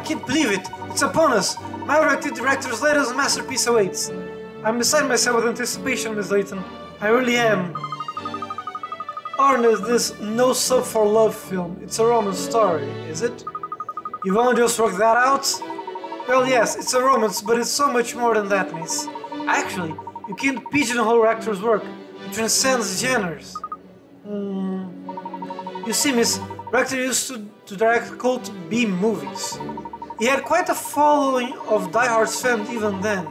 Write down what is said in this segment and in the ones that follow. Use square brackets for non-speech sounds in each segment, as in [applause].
can't believe it. It's upon us. My directed director's latest masterpiece awaits. I'm beside myself with anticipation, Miss Layton. I really am. Aren't is this no sub for love film? It's a romance story, is it? You've only just worked that out? Well, yes, it's a romance, but it's so much more than that, miss. Actually, you can't pigeonhole actor's work. It transcends genres. Hmm. You see, miss, Rector used to, to direct cult B movies. He had quite a following of Die fans even then.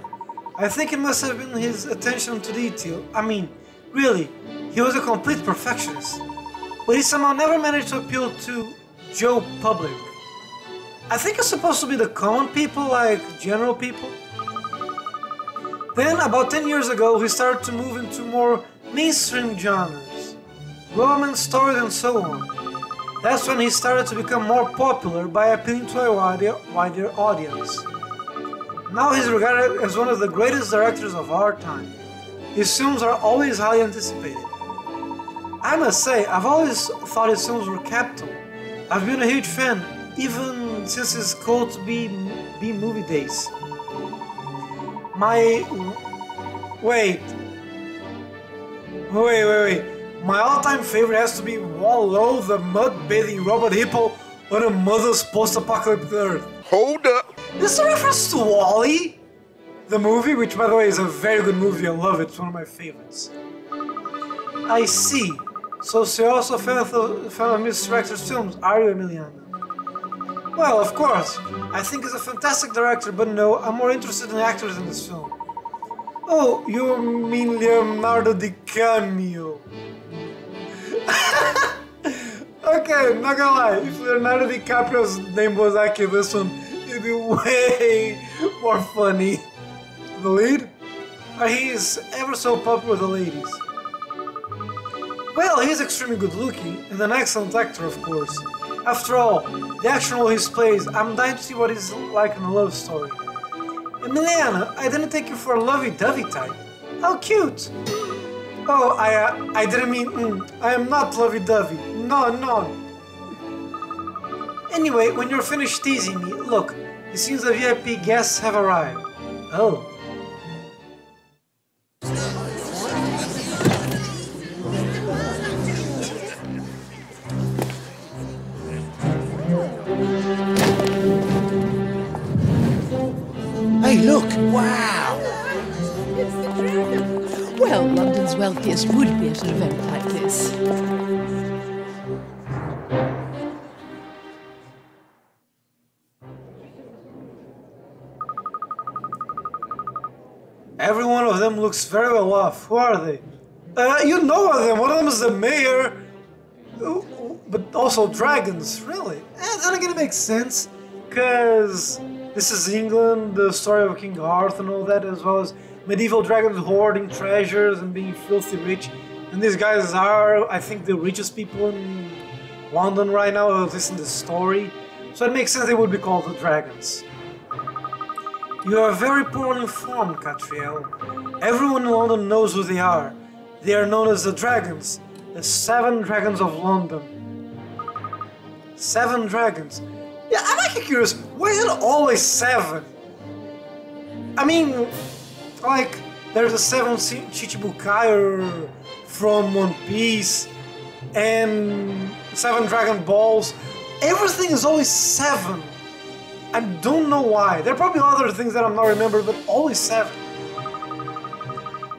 I think it must have been his attention to detail. I mean, really, he was a complete perfectionist. But he somehow never managed to appeal to Joe Public. I think it's supposed to be the common people, like general people. Then, about 10 years ago, he started to move into more mainstream genres, romance stories and so on. That's when he started to become more popular by appealing to a wider, wider audience. Now he's regarded as one of the greatest directors of our time. His films are always highly anticipated. I must say, I've always thought his films were capital. I've been a huge fan, even since his cult B, B movie days. My. Wait. Wait, wait, wait. My all time favorite has to be Wallow the mud bathing robot hippo on a mother's post apocalyptic Earth. Hold up! This is a reference to WALL-E, the movie, which by the way is a very good movie. I love it. It's one of my favorites. I see. So she also fan of, fan of Miss Rector's films, are you, Emiliana? Well, of course. I think he's a fantastic director, but no, I'm more interested in actors in this film. Oh, you mean Leonardo DiCaprio? [laughs] okay, not gonna lie. If Leonardo DiCaprio's name was actually this one, it'd be way [laughs] more funny. The lead? But he is ever so popular with the ladies. Well, he's extremely good looking and an excellent actor, of course. After all, the action role he plays, I'm dying to see what he's like in a love story. Emiliana, I didn't take you for a lovey-dovey type. How cute! Oh, I, uh, I didn't mean, mm, I am not lovey-dovey. No, no. Anyway, when you're finished teasing me, look, it seems the VIP guests have arrived. Oh. Hey, look! Wow! Well, London's wealthiest would be at an event like this. Every one of them looks very well off. Who are they? Uh, you know one of them. One of them is the mayor. But also dragons, really. Eh, then again, makes sense. Because this is England, the story of King Arthur and all that, as well as medieval dragons hoarding treasures and being filthy rich. And these guys are, I think, the richest people in London right now, at least in the story. So it makes sense they would be called the dragons. You are very poorly informed, Katrielle. Everyone in London knows who they are. They are known as the Dragons, the Seven Dragons of London. Seven Dragons. Yeah, I'm actually curious, why is it always seven? I mean, like, there's a seven Shichibukai from One Piece, and seven Dragon Balls. Everything is always seven. I don't know why. There are probably other things that I'm not remembering, but always seven.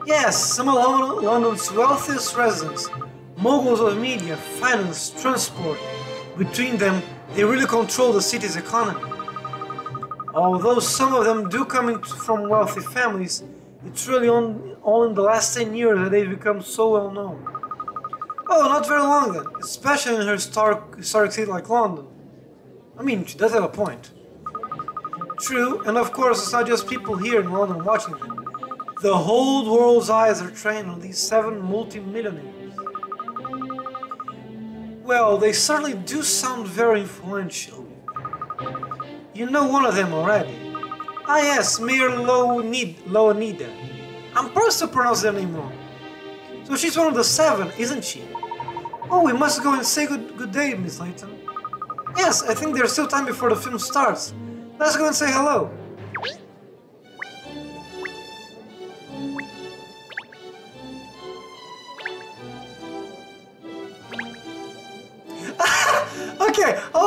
Yes, some of London's wealthiest residents, moguls of media, finance, transport. Between them, they really control the city's economy. Although some of them do come from wealthy families, it's really on, only in the last 10 years that they've become so well known. Oh, not very long then, especially in her historic, historic city like London. I mean, she does have a point. True, and of course it's not just people here in London watching them. The whole world's eyes are trained on these seven multimillionaires. Well, they certainly do sound very influential. You know one of them already. Ah yes, Mayor Loanida. I'm supposed to pronounce their name wrong. So she's one of the seven, isn't she? Oh, we must go and say good, good day, Miss Layton. Yes, I think there's still time before the film starts. Let's go and say hello.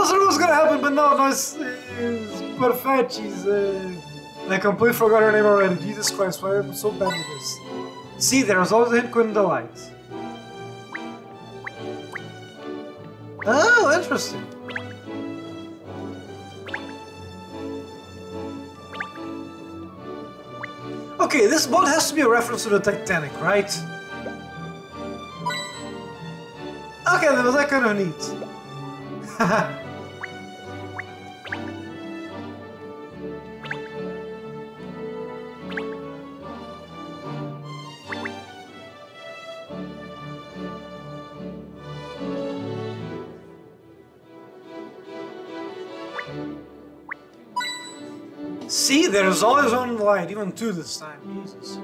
Was it was gonna happen, but no, no, it's, it's Perfetti's. Uh, I completely forgot her name already. Jesus Christ, why am I so bad with this? See, there's always a hint in the lights. Oh, interesting. Okay, this boat has to be a reference to the Titanic, right? Okay, that was that kind of neat. [laughs] See, there's always one light, even two this time. Jesus.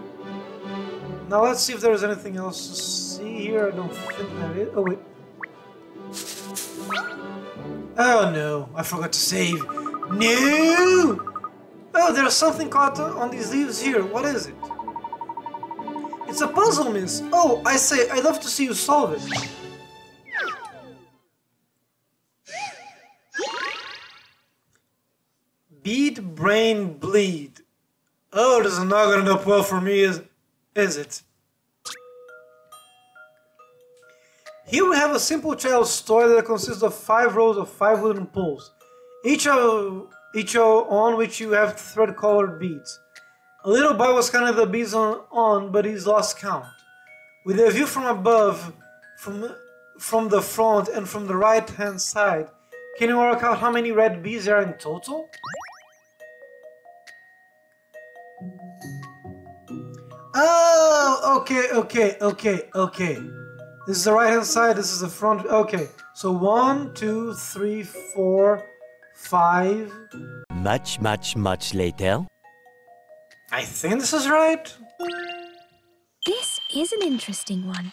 Now let's see if there's anything else to see here. I don't think there is. Oh, wait. Oh no, I forgot to save. No! Oh, there's something caught on these leaves here. What is it? It's a puzzle, miss. Oh, I say, I'd love to see you solve it. Beat, brain, bleed. Oh, this is not gonna end well for me, is, is it? Here we have a simple child's story that consists of five rows of five wooden poles, each of, each of, on which you have thread-colored beads. A little boy was counting the beads on, on, but he's lost count. With a view from above, from, from the front and from the right-hand side, can you work out how many red bees there are in total? Oh, okay, okay, okay, okay. This is the right hand side, this is the front. Okay, so one, two, three, four, five. Much, much, much later. I think this is right. This is an interesting one.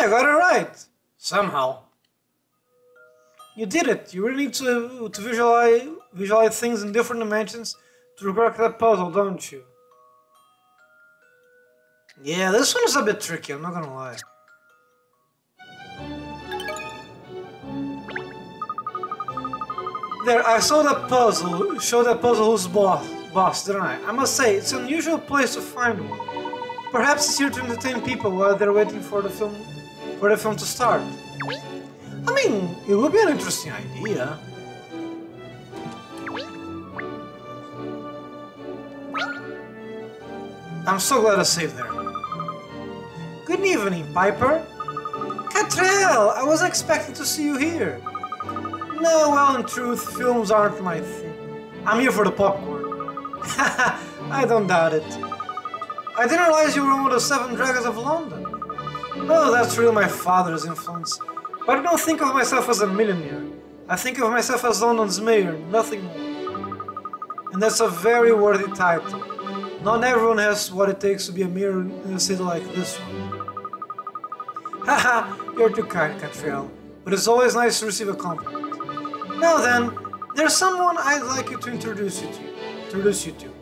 I got it right. Somehow. You did it. You really need to, to visualize, visualize things in different dimensions to crack that puzzle, don't you? Yeah, this one is a bit tricky, I'm not gonna lie. There, I saw that puzzle, show that puzzle who's boss, boss, didn't I? I must say, it's an unusual place to find one. Perhaps it's here to entertain people while they're waiting for the film, for the film to start. I mean, it would be an interesting idea. I'm so glad I saved there. Good evening, Pipper. Katrielle, I was expecting to see you here. No, well, in truth, films aren't my thing. I'm here for the popcorn. [laughs] I don't doubt it. I didn't realize you were one of the Seven Dragons of London. Oh, that's really my father's influence. But I don't think of myself as a millionaire. I think of myself as London's mayor, nothing more. And that's a very worthy title. Not everyone has what it takes to be a mayor in a city like this one. [laughs] Haha, you're too kind, Katrielle, but it's always nice to receive a compliment. Now then, there's someone I'd like you to introduce you to. Introduce you to.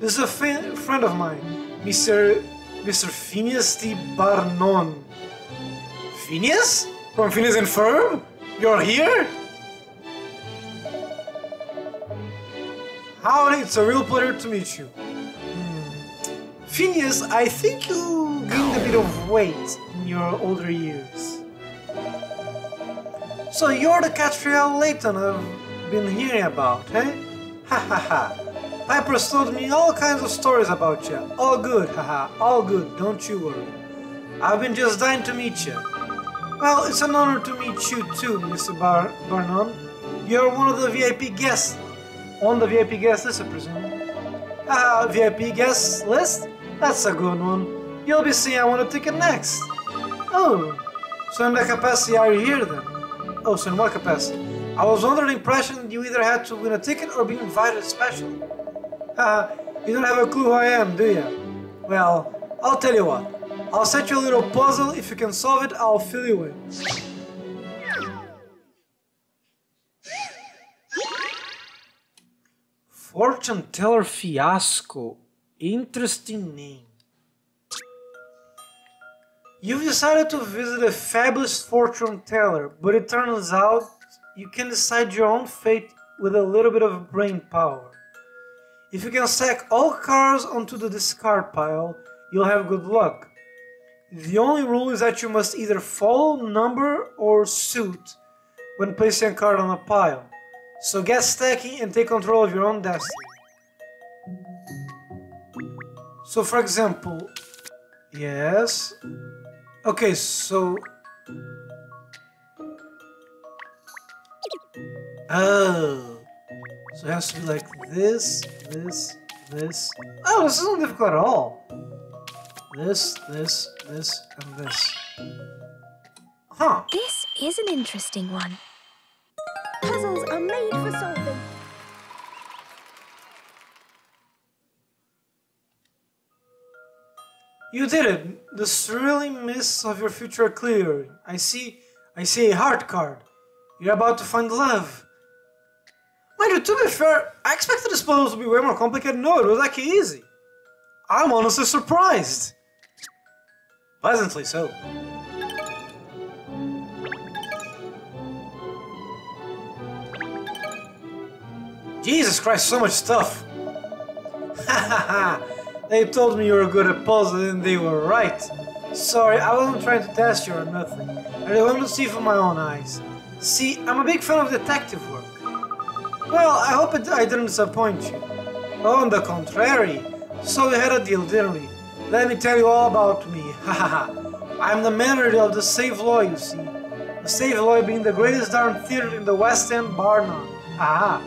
This is a friend of mine, Mr. Mr. Phineas T. Barnone. Phineas? From Phineas and Ferb? You're here? Howdy, it's a real pleasure to meet you. Hmm. Phineas, I think you gained a bit of weight in your older years. So you're the Katrielle Layton I've been hearing about, eh? Ha ha ha. Pipper's told me all kinds of stories about you. All good, haha, all good, don't you worry. I've been just dying to meet you. Well, it's an honor to meet you too, Mr. Bar. You're one of the VIP guests. On the VIP guest list, I presume. Ah, VIP guest list? That's a good one. You'll be seeing I want to ticket next. Oh, so in that capacity are you here then? Oh, so in what capacity? I was under the impression you either had to win a ticket or be invited specially. Uh, you don't have a clue who I am, do you? Well, I'll tell you what. I'll set you a little puzzle. If you can solve it, I'll fill you in. Fortune Teller Fiasco. Interesting name. You've decided to visit a fabulous fortune teller, but it turns out you can decide your own fate with a little bit of brain power. If you can stack all cards onto the discard pile, you'll have good luck. The only rule is that you must either follow number or suit when placing a card on a pile. So get stacking and take control of your own destiny. So for example, yes. Okay, so Oh. So it has to be like this, this, this. Oh, this isn't difficult at all. This, this, this, and this. Huh. This is an interesting one. Puzzles are made for solving. You did it! The thrilling mists of your future are clearing. I see I see a heart card. You're about to find love. Mind to be fair, I expected this puzzle to be way more complicated. No, it was actually easy. I'm honestly surprised. Pleasantly so. Jesus Christ, so much stuff. Ha ha! They told me you were good at puzzles and they were right. Sorry, I wasn't trying to test you or nothing. I really wanted to see for my own eyes. See, I'm a big fan of detective work. Well, I hope it, I didn't disappoint you. On the contrary. So we had a deal, didn't we? Let me tell you all about me. [laughs] Hahaha. I'm the manager of the Saveloy, you see. The Saveloy being the greatest darn theater in the West End, bar none. Haha.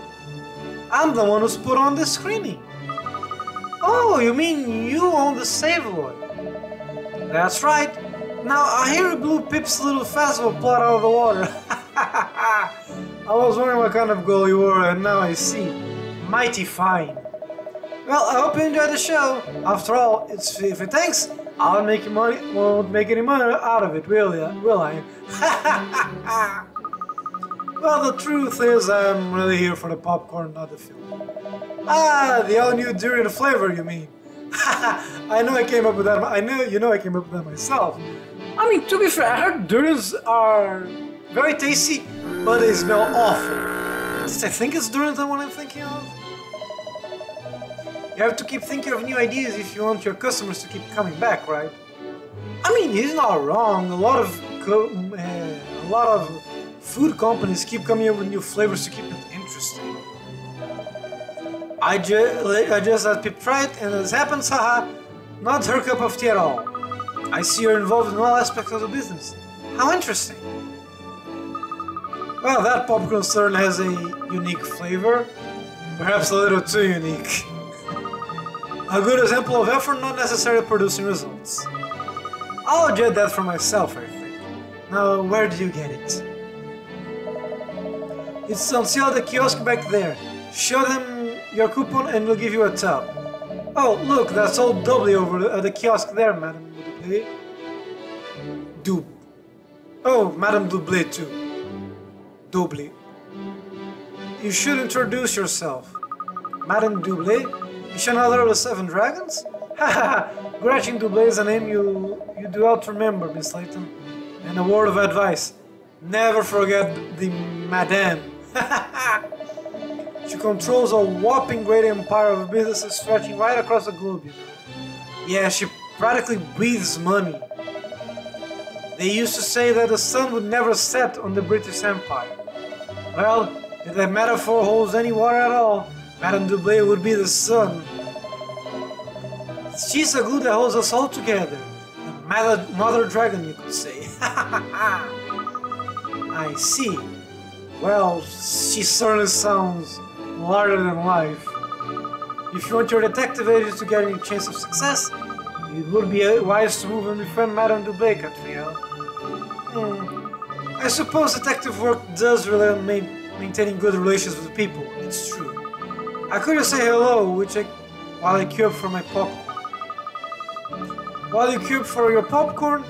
I'm the one who's put on the screening. Oh, you mean you own the Saveloy? That's right. Now I hear you blew Pip's little festival plot out of the water. [laughs] I was wondering what kind of girl you were, and now I see. Mighty fine. Well, I hope you enjoyed the show. After all, it's if it thanks, I'll make you money. Won't make any money out of it, will? Will I? [laughs] well, the truth is, I'm really here for the popcorn, not the film. Ah, the all-new durian flavor, you mean? [laughs] I know I came up with that. I know you know I came up with that myself. I mean, to be fair, I heard durians are very tasty, but they smell awful. I think it's durian the one I'm thinking of? You have to keep thinking of new ideas if you want your customers to keep coming back, right? I mean, he's not wrong. A lot of uh, a lot of food companies keep coming up with new flavors to keep it interesting. I, ju- I just had Pip it, and as happens, haha, not her cup of tea at all. I see you're involved in all aspects of the business. How interesting. Well, that popcorn certainly has a unique flavor, perhaps a little too unique. a good example of effort not necessarily producing results. I'll get that for myself, I think. Now, where did you get it? It's on sale at the kiosk back there. Show them your coupon and we'll give you a tub. Oh, look, that's old W over at the kiosk there, Madame Doublée. Du. Oh, Madame Doublée too. Doublée. You should introduce yourself. Madame Doublée? Is she another of the Seven Dragons? Haha, [laughs] Gretchen Doublée is a name you, you do not remember, Miss Layton. And a word of advice. Never forget the Madame. [laughs] She controls a whopping great empire of businesses stretching right across the globe. Yeah, she practically breathes money. They used to say that the sun would never set on the British Empire. Well, if that metaphor holds any water at all, Madame Doublée would be the sun. She's the glue that holds us all together. The mother, mother dragon, you could say. [laughs] I see. Well, she certainly sounds larger than life. If you want your detective agents to get any chance of success, it would be wise to move and befriend Madame Doublée, Katrielle. Hmm. I suppose detective work does rely on ma maintaining good relations with people. It's true. I could just say hello, which I, while I queue up for my popcorn. While you queue up for your popcorn,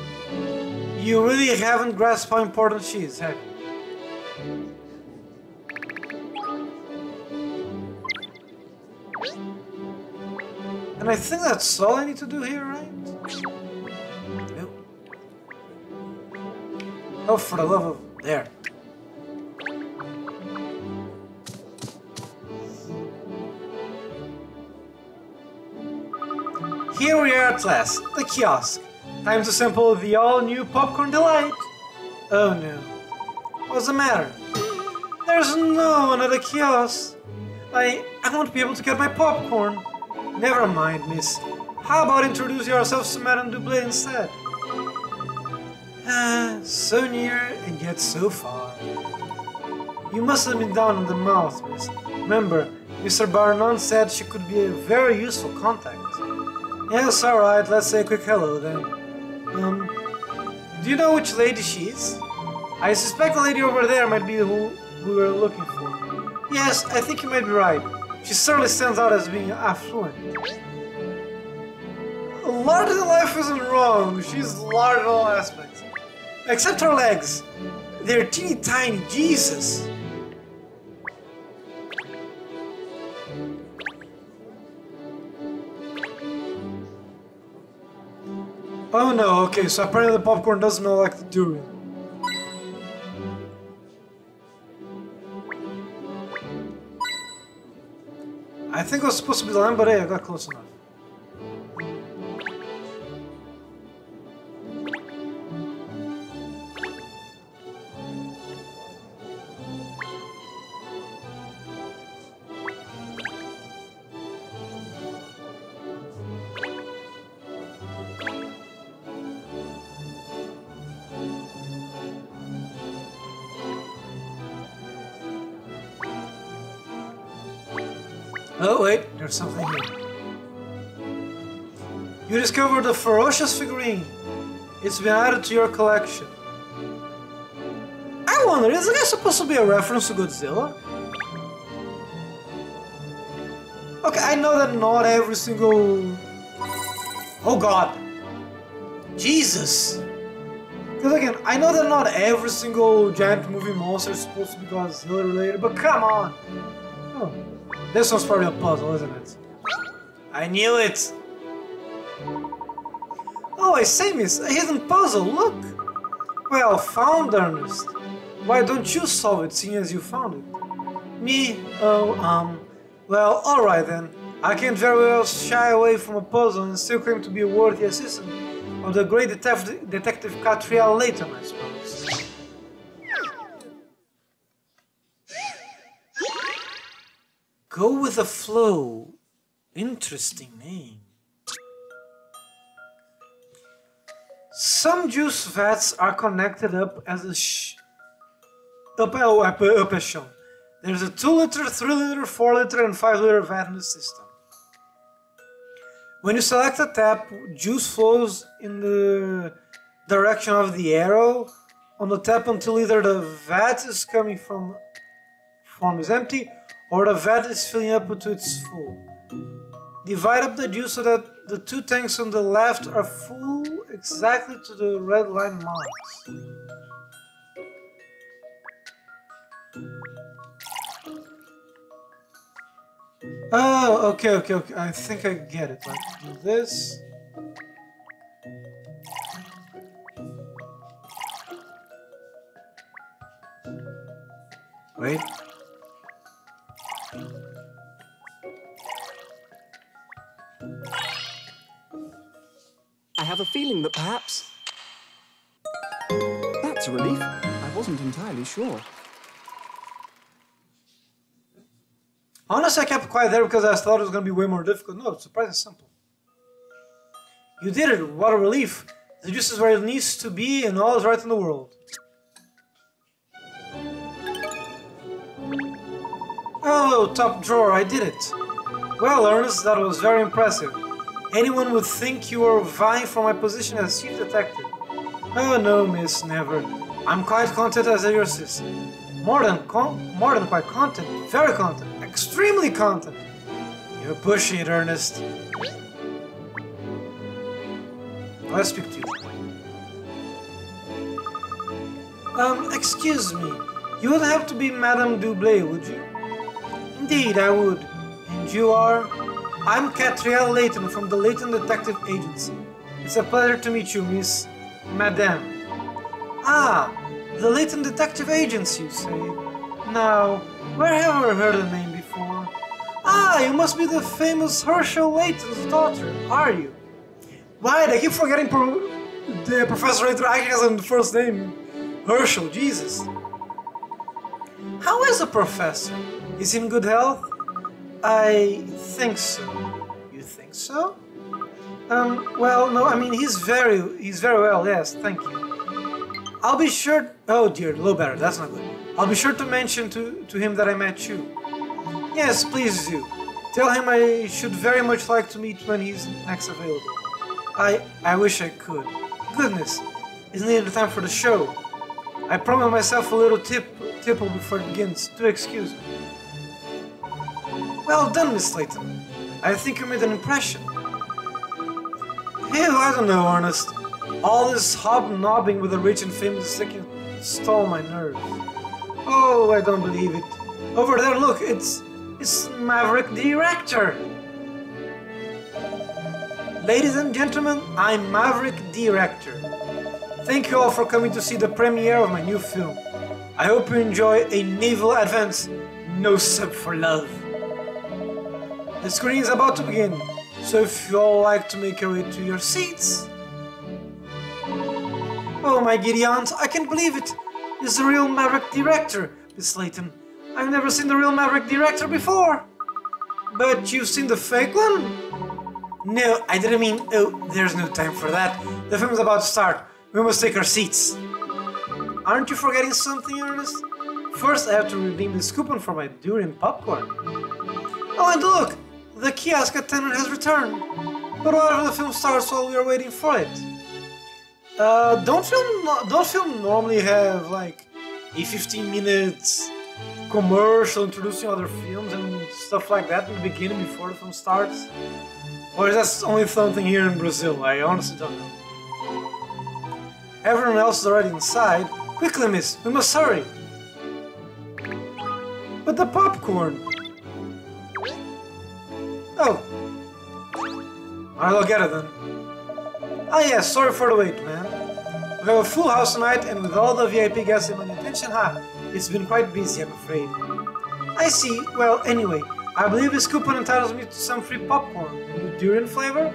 you really haven't grasped how important she is, have you? And I think that's all I need to do here, right? Oh, for the love of... There. Here we are at last, the kiosk. Time to sample the all-new Popcorn Delight. Oh no. What's the matter? There's no one at the kiosk. I, I won't be able to get my popcorn. Never mind, miss. How about introduce yourselves to Madame Doublée instead? Ah, so near and yet so far. You must have been down in the mouth, miss. Remember, Mr. Barnone said she could be a very useful contact. Yes, alright, let's say a quick hello then. Um, do you know which lady she is? I suspect the lady over there might be who we were looking for. Yes, I think you might be right. She certainly stands out as being affluent. Larger than life isn't wrong. She's large in all aspects. Except her legs. They're teeny tiny. Jesus. Oh no, okay, so apparently the popcorn does smell like the durian. I think it was supposed to be the lamb, but hey, I got close enough. Oh wait, there's something here. You discovered a ferocious figurine. It's been added to your collection. I wonder, is this supposed to be a reference to Godzilla? Okay, I know that not every single... Oh god! Jesus! Because again, I know that not every single giant movie monster is supposed to be Godzilla related, but come on! This one's probably a puzzle, isn't it? I knew it! Oh, I say, miss, a hidden puzzle, look! Well found, Ernest. Why don't you solve it, seeing as you found it? Me? Oh, um... Well, alright then. I can't very well shy away from a puzzle and still claim to be a worthy assistant of the great detective, detective Katrielle Layton, I suppose. Go with the flow. Interesting name. Some juice vats are connected up as a sh up, up, up as shown. There's a 2 liter, 3 liter, 4 liter, and 5 liter vat in the system. When you select a tap, juice flows in the direction of the arrow on the tap until either the vat is coming from form is empty or the vat is filling up to its full. Divide up the juice so that the two tanks on the left are full exactly to the red line marks. Oh, okay, okay, okay. I think I get it. Like, do this. Wait. Have a feeling that perhaps... That's a relief. I wasn't entirely sure. Honestly, I kept quiet there because I thought it was going to be way more difficult. No, it's surprisingly simple. You did it! What a relief! The juice is where it needs to be and all is right in the world. Oh, top drawer, I did it! Well, Ernest, that was very impressive. Anyone would think you were vying for my position as chief detective. Oh no, miss, never. I'm quite content as your assistant. More than more than quite content, very content, extremely content. You're pushing it, Ernest. I'll speak to you. Um, excuse me. You would have to be Madame Doublée, would you? Indeed, I would. And you are? I'm Katrielle Layton from the Layton Detective Agency. It's a pleasure to meet you, Miss Madame. Ah, the Layton Detective Agency, you say? Now, where have I heard the name before? Ah, you must be the famous Herschel Layton's daughter, are you? Why, I keep forgetting pro- the Professor Layton actually has a first name. Herschel, Jesus. How is the professor? Is he in good health? I think so. You think so? Um, well, no, I mean, he's very, he's very well, yes, thank you. I'll be sure, oh dear, low better, that's not good. I'll be sure to mention to, to him that I met you. Yes, please do. Tell him I should very much like to meet when he's next available. I, I wish I could. Goodness, isn't it time for the show? I promised myself a little tip, tipple before it begins. Do excuse me. Well done, Miss Layton. I think you made an impression. Ew, I don't know, Ernest. All this hobnobbing with the rich and famous second stole my nerve. Oh, I don't believe it. Over there, look, it's it's Maverick the Director. Ladies and gentlemen, I'm Maverick the Director. Thank you all for coming to see the premiere of my new film. I hope you enjoy a naval advance, No Sub for Love. The screening is about to begin, so if you all like to make your way to your seats. Oh my Gideons, I can't believe it! It's the real Maverick Director, Miss Layton. I've never seen the real Maverick Director before! But you've seen the fake one? No, I didn't mean. Oh, there's no time for that. The film's about to start. We must take our seats. Aren't you forgetting something, Ernest? First, I have to redeem this coupon for my durian popcorn. Oh, and look! The kiosk attendant has returned. But what if the film starts while we are waiting for it? Uh, don't film don't film normally have like a 15 minutes commercial introducing other films and stuff like that in the beginning before the film starts? Or is that only something here in Brazil? I honestly don't know. Everyone else is already inside. Quickly, miss, we must hurry. But the popcorn. Oh. I'll get it then. Ah yes, sorry for the wait, man. We have a full house tonight, and with all the VIP guests in my attention, ha, it's been quite busy, I'm afraid. I see. Well, anyway, I believe this coupon entitles me to some free popcorn. With durian flavor?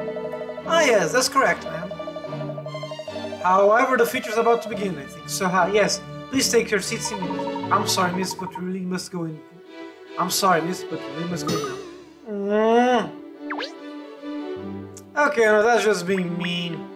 Ah yes, that's correct, ma'am. However, the feature's about to begin, I think. So, ha, yes, please take your seats immediately. I'm sorry, miss, but we really must go in. I'm sorry, miss, but we really must go in. Okay, no, that's just being mean.